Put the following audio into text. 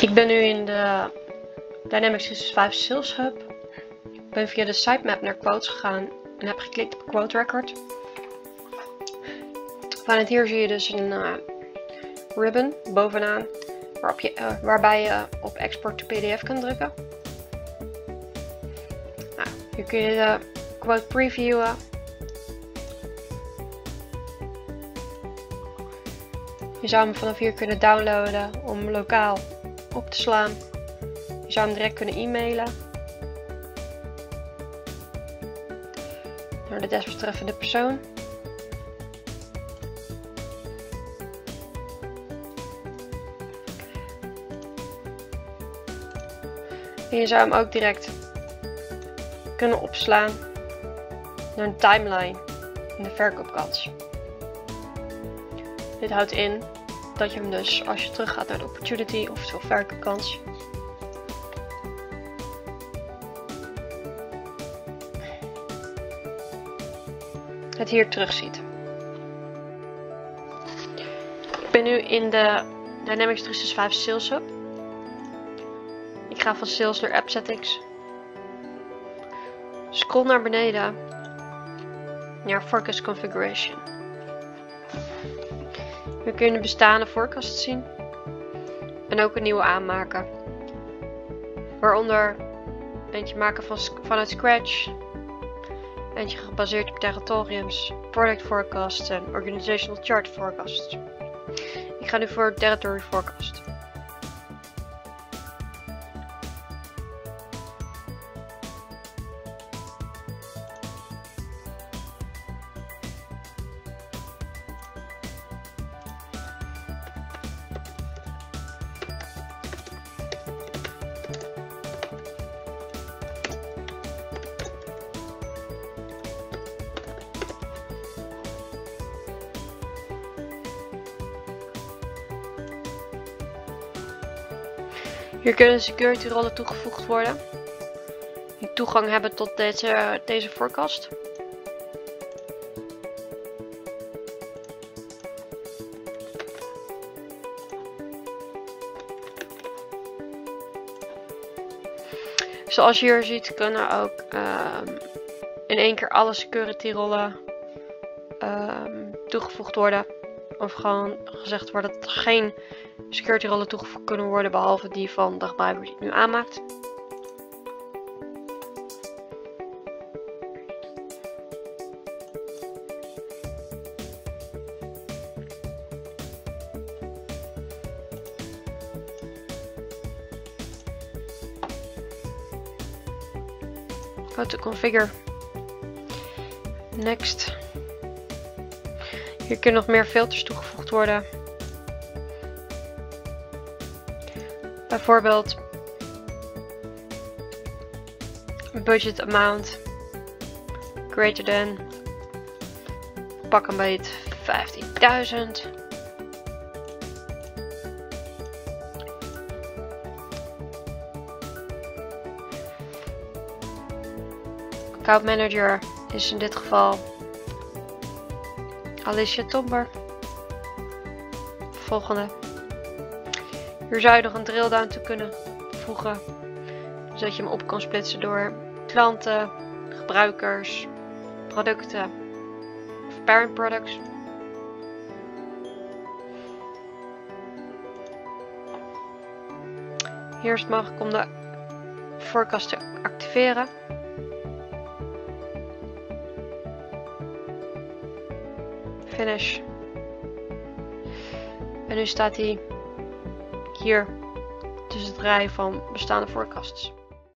Ik ben nu in de Dynamics 365 Sales Hub. Ik ben via de sitemap naar quotes gegaan en heb geklikt op quote record. Vanuit hier zie je dus een uh, ribbon bovenaan waarop je, uh, waarbij je op export to pdf kunt drukken. Nou, hier kun je de quote previewen. Je zou hem vanaf hier kunnen downloaden om lokaal op te slaan. Je zou hem direct kunnen e-mailen. Naar de desbetreffende persoon. En je zou hem ook direct kunnen opslaan naar een timeline in de verkoopkans. Dit houdt in dat je hem dus als je terug gaat naar de opportunity, oftewel verkoopkans, het hier terug ziet. Ik ben nu in de Dynamics 365 Sales Hub. Ik ga van Sales naar App Settings. Scroll naar beneden naar Forecast Configuration. We kunnen bestaande forecast zien en ook een nieuwe aanmaken. Waaronder eentje maken van, vanuit scratch, eentje gebaseerd op territoriums, product forecast en organizational chart forecast. Ik ga nu voor territory forecast. Hier kunnen security rollen toegevoegd worden. Die toegang hebben tot deze, deze forecast. Zoals je hier ziet kunnen ook um, in één keer alle security rollen um, toegevoegd worden. Of gewoon gezegd worden dat er geen security rollen toegevoegd kunnen worden behalve die van de gebruiker die het nu aanmaakt. To configure. Next. Hier kunnen nog meer filters toegevoegd worden. Bijvoorbeeld budget amount greater than pak een beet 15.000 Account manager is in dit geval Alicia Tomber. Volgende. Hier zou je nog een drill down toe kunnen voegen. Zodat je hem op kan splitsen door klanten, gebruikers, producten of parent products. Hier het mogelijk om de forecast te activeren. Finish. En nu staat hij hier tussen het rij van bestaande forecasts.